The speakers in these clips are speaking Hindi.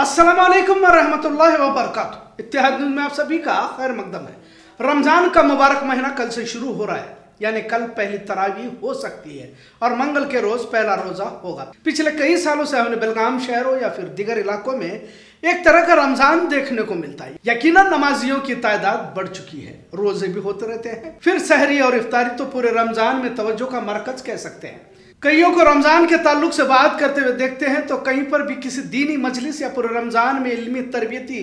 असलकम वरहमतुल्लाहि वबरकातुहू। इत्तेहाद न्यूज़ में आप सभी का खैर मकदम है। रमज़ान का मुबारक महीना कल से शुरू हो रहा है, यानी कल पहली तरावी हो सकती है और मंगल के रोज पहला रोजा होगा। पिछले कई सालों से हमने बेलगाम शहरों या फिर दिगर इलाकों में एक तरह का रमज़ान देखने को मिलता है। यकीनन नमाजियों की तादाद बढ़ चुकी है, रोज़े भी होते रहते हैं। फिर सहरी और इफ्तारी तो पूरे रमज़ान में तवज्जो का मरकज कह सकते हैं। कईयों को रमज़ान के ताल्लुक से बात करते हुए देखते हैं तो कहीं पर भी किसी दीनी मजलिस या पूरे रमज़ान में इल्मी तरबियती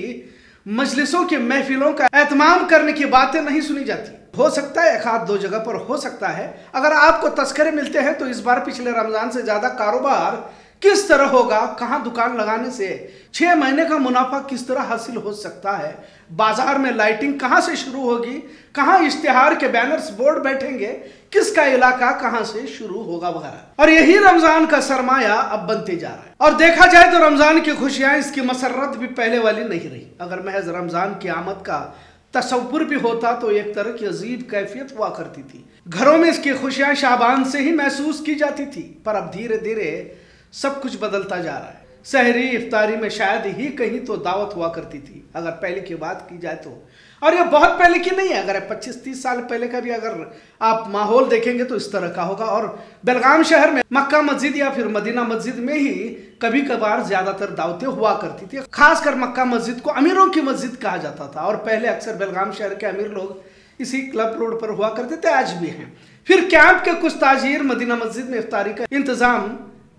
मजलिसों के महफिलों का एहतमाम करने की बातें नहीं सुनी जाती। हो सकता है एक आध दो जगह पर हो सकता है। अगर आपको तस्करे मिलते हैं तो इस बार पिछले रमज़ान से ज़्यादा कारोबार किस तरह होगा, कहाँ दुकान लगाने से, छह महीने का मुनाफा किस तरह हासिल हो सकता है, बाज़ार में लाइटिंग कहाँ से शुरू होगी, कहाँ इश्तेहार के बैनर्स बोर्ड बैठेंगे, किसका इलाका कहाँ से शुरू होगा वगैरह। और यही रमज़ान का सरमाया अब बनते जा रहा है। और देखा जाए तो रमज़ान की खुशियाँ इसकी मसरत भी पहले वाली नहीं रही। अगर महज रमज़ान की आमद का तस्वुर भी होता तो एक तरह की अजीब कैफियत हुआ करती थी। घरों में इसकी खुशियाँ शाबान से ही महसूस की जाती थी, पर अब धीरे धीरे सब कुछ बदलता जा रहा है। शहरी इफ्तारी में शायद ही कहीं तो दावत हुआ करती थी, अगर पहले की बात की जाए तो। और ये बहुत पहले की नहीं है, अगर 25-30 साल पहले का भी अगर आप माहौल देखेंगे तो इस तरह का होगा। और बेलगाम शहर में मक्का मस्जिद या फिर मदीना मस्जिद में ही कभी कभार ज़्यादातर दावतें हुआ करती थी। खासकर मक्का मस्जिद को अमीरों की मस्जिद कहा जाता था, और पहले अक्सर बेलगाम शहर के अमीर लोग इसी क्लब रोड पर हुआ करते थे, आज भी हैं। फिर कैंप के कुछ ताजीर मदीना मस्जिद में इफ्तारी का इंतज़ाम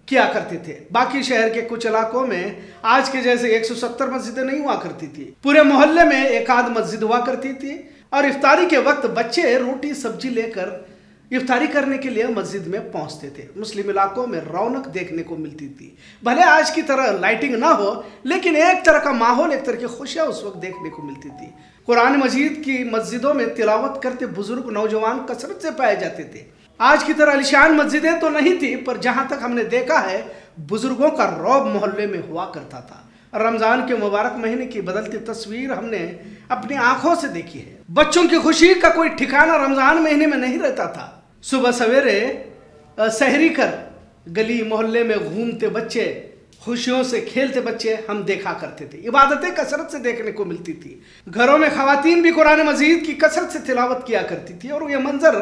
किया करते थे। बाकी शहर के कुछ इलाकों में आज के जैसे 170 मस्जिदें नहीं हुआ करती थी। पूरे मोहल्ले में एक आध मस्जिद हुआ करती थी और इफ्तारी के वक्त बच्चे रोटी, सब्ज़ी लेकर इफ्तारी करने के लिए मस्जिद में पहुँचते थे। मुस्लिम इलाकों में रौनक देखने को मिलती थी। भले आज की तरह लाइटिंग ना हो, लेकिन एक तरह का माहौल, एक तरह की खुशियाँ उस वक्त देखने को मिलती थी। कुरान मजीद की मस्जिदों में तिलावत करते बुज़ुर्ग नौजवान कसरत से पाए जाते थे। आज की तरह अलिशान मस्जिदें तो नहीं थी, पर जहाँ तक हमने देखा है, बुज़ुर्गों का रौब मोहल्ले में हुआ करता था। रमज़ान के मुबारक महीने की बदलती तस्वीर हमने अपनी आँखों से देखी है। बच्चों की खुशी का कोई ठिकाना रमज़ान महीने में नहीं रहता था। सुबह सवेरे सहरी कर गली मोहल्ले में घूमते बच्चे खुशियों से खेलते बच्चे हम देखा करते थे। इबादतें कसरत से देखने को मिलती थी। घरों में खातन भी कुरान मजीद की कसरत से तिलावत किया करती थी और यह मंजर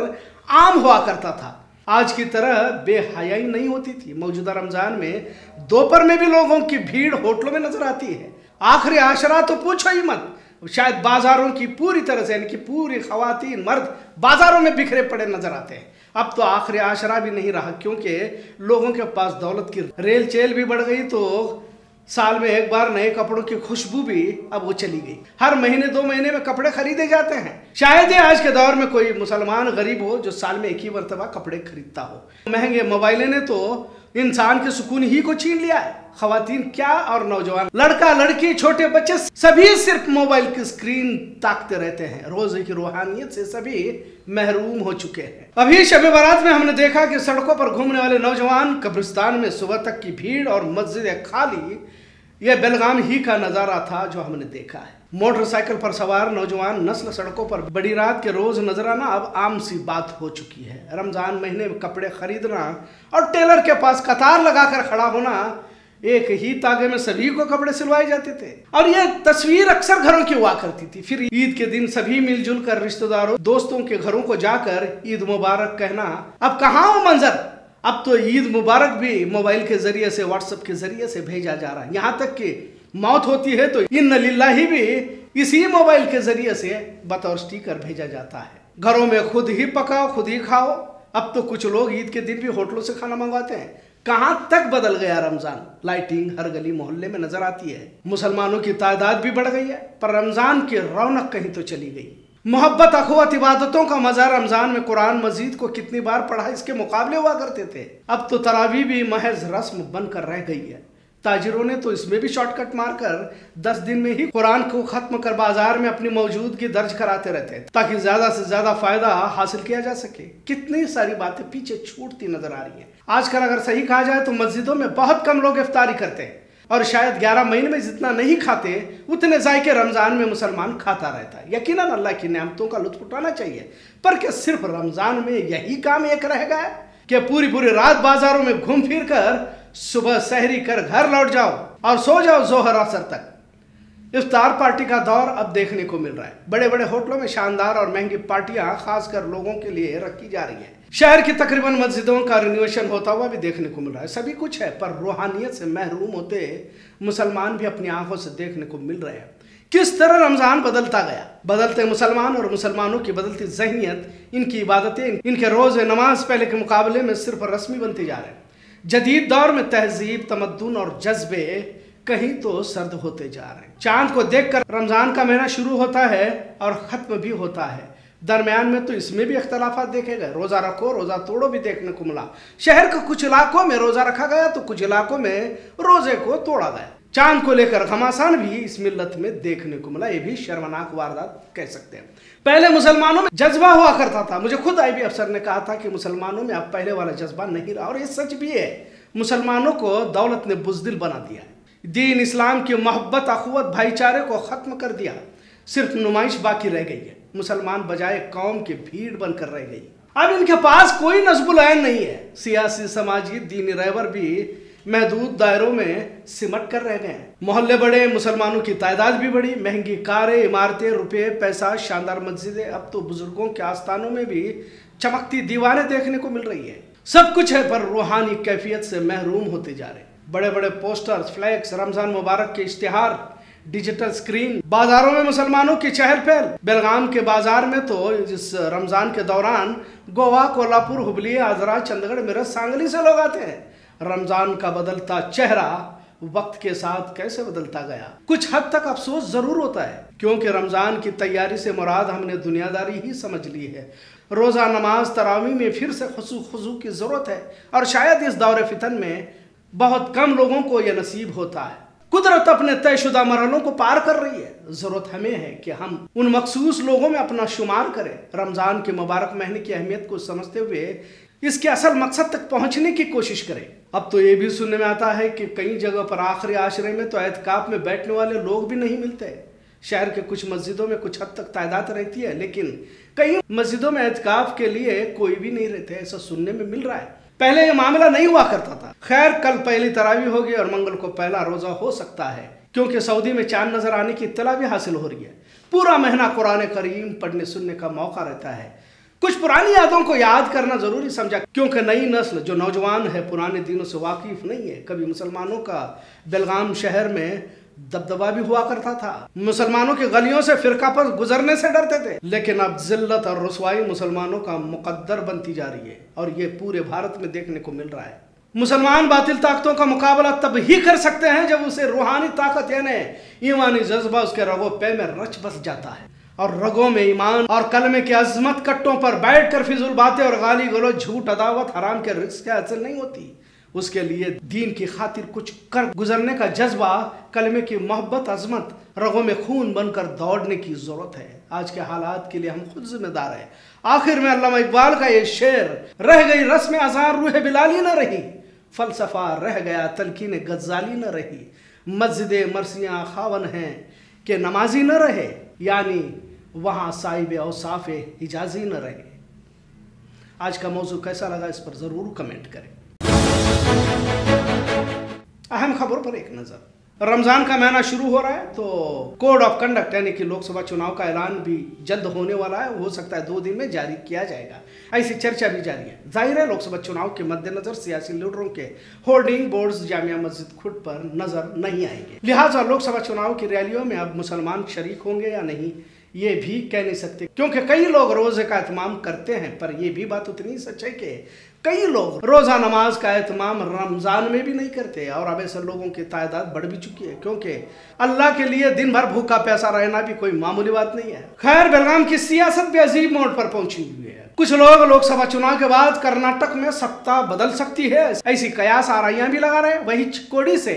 आम हुआ करता था। आज की तरह बेहयाई नहीं होती थी। मौजूदा रमज़ान में दोपहर में भी लोगों की भीड़ होटलों में नज़र आती है। आखिरी आशरा तो पूछो ही मत। शायद बाजारों की पूरी तरह से, यानी कि पूरी खातन मर्द बाजारों में बिखरे पड़े नज़र आते हैं। अब तो आखिरी आशरा भी नहीं रहा, क्योंकि लोगों के पास दौलत की रेल चेल भी बढ़ गई तो साल में एक बार नए कपड़ों की खुशबू भी अब वो चली गई। हर महीने, दो महीने में कपड़े खरीदे जाते हैं। शायद ही आज के दौर में कोई मुसलमान गरीब हो जो साल में एक ही मरतबा कपड़े खरीदता हो। महँगे मोबाइलें ने तो इंसान के सुकून ही को छीन लिया है। खातन क्या और नौजवान? लड़का, लड़की, छोटे बच्चे, सभी सिर्फ़ मोबाइल की स्क्रीन ताकते रहते हैं। रोज की रूहानियत से सभी महरूम हो चुके हैं। अभी शब बारात में हमने देखा कि सड़कों पर घूमने वाले नौजवान कब्रिस्तान में सुबह तक की भीड़ और मस्जिद खाली यह बेलगाम ही का नज़ारा था जो हमने देखा है। मोटरसाइकिल पर सवार नौजवान नस्ल सड़कों पर बड़ी रात के रोज नज़र आना अब आम सी बात हो चुकी है। रमज़ान महीने में कपड़े खरीदना और टेलर के पास कतार लगाकर खड़ा होना एक ही तागे में सभी को कपड़े सिलवाए जाते थे। और ये तस्वीर अक्सर घरों की हुआ करती थी। फिर ईद के दिन सभी मिलजुल कर रिश्तेदारों, दोस्तों के घरों को जाकर ईद मुबारक कहना, अब कहा वो मंजर? अब तो ईद मुबारक भी मोबाइल के ज़रिए से, व्हाट्सएप के ज़रिए से भेजा जा रहा है। यहाँ तक कि मौत होती है तो इन नलीला ही भी इसी मोबाइल के ज़रिए से बतौर स्टीकर भेजा जाता है। घरों में खुद ही पकाओ, खुद ही खाओ अब तो कुछ लोग ईद के दिन भी होटलों से खाना मंगवाते हैं। कहाँ तक बदल गया रमज़ान? लाइटिंग हर गली मोहल्ले में नज़र आती है। मुसलमानों की तादाद भी बढ़ गई है, पर रमज़ान की रौनक कहीं तो चली गई। मोहब्बत, अखवत, इबादतों का मज़ा रमज़ान में कुरान मजीद को कितनी बार पढ़ा इसके मुकाबले हुआ करते थे। अब तो तरावी भी महज रस्म बनकर रह गई है। ताजिरों ने तो इसमें भी शॉर्टकट मारकर दस दिन में ही कुरान को खत्म कर बाज़ार में अपनी मौजूदगी दर्ज कराते रहते हैं ताकि ज़्यादा से ज़्यादा फ़ायदा हासिल किया जा सके। कितनी सारी बातें पीछे छूटती नज़र आ रही हैं। आजकल अगर सही कहा जाए तो मस्जिदों में बहुत कम लोग इफ्तारी करते हैं, और शायद 11 महीने में जितना नहीं खाते, उतने जायके रमज़ान में मुसलमान खाता रहता है। यकीन अल्लाह की नियामतों का लुत्फ उठाना चाहिए, पर क्या सिर्फ़ रमज़ान में यही काम एक रह गया कि पूरी पूरी रात बाजारों में घूम फिर कर सुबह सहरी कर घर लौट जाओ और सो जाओ जोहर असर तक। इफ्तार पार्टी का दौर अब देखने को मिल रहा है। बड़े बड़े होटलों में शानदार और महँगी पार्टियाँ खासकर लोगों के लिए रखी जा रही है। शहर की तकरीबन मस्जिदों का रिनोवेशन होता हुआ भी देखने को मिल रहा है। सभी कुछ है, पर रूहानियत से महरूम होते मुसलमान भी अपनी आँखों से देखने को मिल रहे हैं। किस तरह रमज़ान बदलता गया? बदलते मुसलमान और मुसलमानों की बदलती जहनीत इनकी इबादतें, इनके रोज नमाज़ पहले के मुकाबले में सिर्फ़ रस्मी बनती जा रहे हैं। जदीद दौर में तहजीब, तमद्दन और जज्बे कहीं तो सर्द होते जा रहे हैं। चाँद को देखकर रमज़ान का महीना शुरू होता है और खत्म भी होता है। दरमियान में तो इसमें भी अख्तलाफा देखे गए। रोजा रखो, रोजा तोड़ो भी देखने को मिला। शहर के कुछ इलाकों में रोजा रखा गया तो कुछ इलाकों में रोज़े को तोड़ा गया। चाँद को लेकर घमासान भी इस मिल्लत में देखने को मिला, ये भी शर्मनाक वारदात कह सकते हैं। पहले मुसलमानों में जज्बा हुआ करता था। मुझे खुद आईबी अफसर ने कहा था कि मुसलमानों में अब पहले वाला जज्बा नहीं रहा, और ये सच भी है। मुसलमानों को दौलत ने बुजदिल बना दिया है। दीन इस्लाम की मोहब्बत, अखवत, भाईचारे को ख़त्म कर दिया। सिर्फ़ नुमाइश बाकी रह गई है। मुसलमान बजाय कौम की भीड़ बनकर रह गई। अब इनके पास कोई नजबुल नहीं है। सियासी समाजी दीनी रहबर भी महदूद दायरों में सिमट कर रह गए हैं। मोहल्ले बड़े, मुसलमानों की तादाद भी बढ़ी महँगी कारें, इमारतें रुपये पैसा, शानदार मस्जिदें अब तो बुज़ुर्गों के आस्थानों में भी चमकती दीवारें देखने को मिल रही है। सब कुछ है पर रूहानी कैफियत से महरूम होते जा रहे बड़े बड़े पोस्टर्स फ्लैक्स रमज़ान मुबारक के इश्तिहार डिजिटल स्क्रीन बाजारों में मुसलमानों की चहल पहल बेलगाम के बाज़ार में तो इस रमज़ान के दौरान गोवा, कोल्हापुर, हुबली, आजरा, चंडगढ़ मेरठ सांगली से लोग आते हैं। रमज़ान का बदलता चेहरा वक्त के साथ कैसे बदलता गया? कुछ हद तक अफसोस ज़रूर होता है, क्योंकि रमज़ान की तैयारी से मुराद हमने दुनियादारी ही समझ ली है। रोज़ा नमाज़ तरावी में फिर से खसू खजू की ज़रूरत है, और शायद इस दौरे फितन में बहुत कम लोगों को यह नसीब होता है। कुदरत अपने तयशुदा मरहलों को पार कर रही है। ज़रूरत हमें है कि हम उन मखसूस लोगों में अपना शुमार करें। रमज़ान के मुबारक महीने की अहमियत को समझते हुए इसके असल मकसद तक पहुँचने की कोशिश करें। अब तो ये भी सुनने में आता है कि कई जगह पर आखिरी आश्रय में तो एहतकाफ में बैठने वाले लोग भी नहीं मिलते। शहर के कुछ मस्जिदों में कुछ हद तक तादाद रहती है, लेकिन कई मस्जिदों में एहतकाफ के लिए कोई भी नहीं रहते, ऐसा सुनने में मिल रहा है। पहले ये मामला नहीं हुआ करता था। खैर, कल पहली तरावी होगी और मंगल को पहला रोजा हो सकता है, क्योंकि सऊदी में चाँद नज़र आने की इतला भी हासिल हो रही है। पूरा महीना कुरान करीम पढ़ने सुनने का मौका रहता है। कुछ पुरानी यादों को याद करना ज़रूरी समझा। क्योंकि नई नस्ल जो नौजवान है, पुराने दिनों से वाकिफ नहीं है। कभी मुसलमानों का बेलगाम शहर में दबदबा भी हुआ करता था। मुसलमानों की गलियों से फिरका पर गुजरने से डरते थे। लेकिन अब जिल्लत और रसवाई मुसलमानों का मुकद्दर बनती जा रही है और ये पूरे भारत में देखने को मिल रहा है। मुसलमान बातिल ताकतों का मुकाबला तब ही कर सकते हैं जब उसे रूहानी ताकत, यानी ईमानी जज्बा उसके रगो पे में रच बस जाता है। और रगों में ईमान और कलमे की अजमत कट्टों पर बैठ कर फिजुल बातें और गाली गलो झूठ, अदावत, हराम के रिस्क हासिल नहीं होती। उसके लिए दीन की खातिर कुछ कर गुजरने का जज्बा, कलमे की मोहब्बत, अजमत, रगों में खून बनकर दौड़ने की ज़रूरत है। आज के हालात के लिए हम खुद जिम्मेदार हैं। आखिर में अल्लाह इकबाल का ये शेर, रह गई रस्म आजार रूह बिलाली न रही। फलसफा रह गया, तलकीन गजाली न रही। मस्जिद मरसियाँ खावन हैं कि नमाजी न रहे, यानी वहाँ साहिब औसाफ हिजाजी न रहे। आज का मौजू कैसा लगा इस पर ज़रूर कमेंट करें। अहम खबरों पर एक नज़र। रमज़ान का महीना शुरू हो रहा है तो कोड ऑफ़ कंडक्ट यानी कि लोकसभा चुनाव का ऐलान भी जल्द होने वाला है। हो सकता है दो दिन में जारी किया जाएगा। ऐसी चर्चा भी जारी है। ज़ाहिर है, लोकसभा चुनाव के मद्देनजर सियासी लीडरों के होर्डिंग बोर्ड्स जामिया मस्जिद खुद पर नज़र नहीं आएँगे। लिहाजा लोकसभा चुनाव की रैलियों में अब मुसलमान शरीक होंगे या नहीं ये भी कह नहीं सकते। क्योंकि कई लोग रोज़े का एहतमाम करते हैं, पर यह भी बात उतनी सच है। कि कई लोग रोजा नमाज़ का एहतमाम रमज़ान में भी नहीं करते और अब ऐसे लोगों की तादाद बढ़ भी चुकी है, क्योंकि अल्लाह के लिए दिन भर भूखा पैसा रहना भी कोई मामूली बात नहीं है। खैर, बलराम की सियासत भी अजीब मोड पर पहुँची हुई है। कुछ लोग लोकसभा चुनाव के बाद कर्नाटक में सत्ता बदल सकती है। ऐसी कयास आराइयाँ भी लगा रहे हैं। वही चिकोड़ी से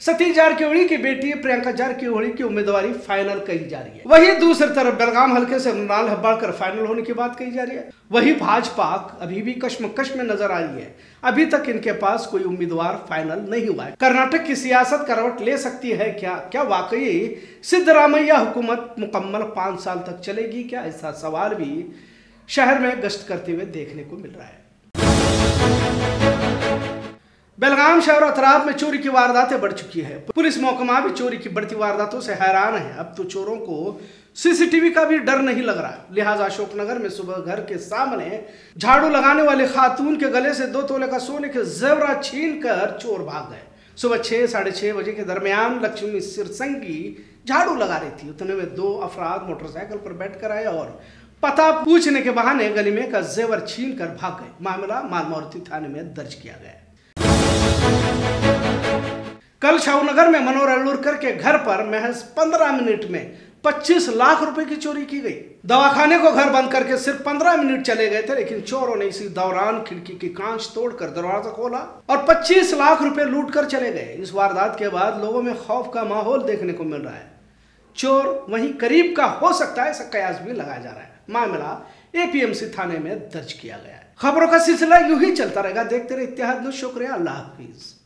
सतीश जारकिहोड़ी की बेटी प्रियंका जारकिहोड़ी की उम्मीदवारी फाइनल कही जा रही है। वही दूसरी तरफ़ बेलगाम हल्के से मृणाल हेब्बाड़कर फाइनल होने की बात कही जा रही है। वही भाजपा अभी भी कश्मकश में नज़र आ रही है। अभी तक इनके पास कोई उम्मीदवार फाइनल नहीं हुआ है। कर्नाटक की सियासत करवट ले सकती है क्या? क्या वाकई सिद्धरामैया हुकूमत मुकम्मल पाँच साल तक चलेगी क्या? ऐसा सवाल भी शहर में गश्त करते हुए देखने को मिल रहा है। बेलगाम शहर अतराब में चोरी की वारदातें बढ़ चुकी है। पुलिस महकमा भी चोरी की बढ़ती वारदातों से हैरान है। अब तो चोरों को सीसीटीवी का भी डर नहीं लग रहा। लिहाजा अशोकनगर में सुबह घर के सामने झाड़ू लगाने वाले खातून के गले से दो तोले का सोने के जेवरा छीन कर चोर भाग गए। सुबह छह, साढ़े छह बजे के दरमियान लक्ष्मी सिरसंगी झाड़ू लगा रही थी। उतने में दो अफराद मोटरसाइकिल पर बैठ कर आए और पता पूछने के बहाने गली में का जेवर छीन कर भाग गए। मामला मालमौरती थाने में दर्ज किया गया। कल शाहनगर में मनोहर अल्लूरकर के घर पर महज 15 मिनट में 25 लाख रुपए की चोरी की गई। दवाखाने को घर बंद करके सिर्फ़ 15 मिनट चले गए थे, लेकिन चोरों ने इसी दौरान खिड़की की कांच तोड़कर दरवाज़ा खोला और 25 लाख रुपए लूट कर चले गए। इस वारदात के बाद लोगों में खौफ का माहौल देखने को मिल रहा है। चोर वहीं करीब का हो सकता है, ऐसा कयास भी लगाया जा रहा है। मामला एपीएमसी थाने में दर्ज किया गया है। खबरों का सिलसिला यूँ ही चलता रहेगा। देखते रहे इतिहाद शुक्रिया। अल्लाह हाफिज़।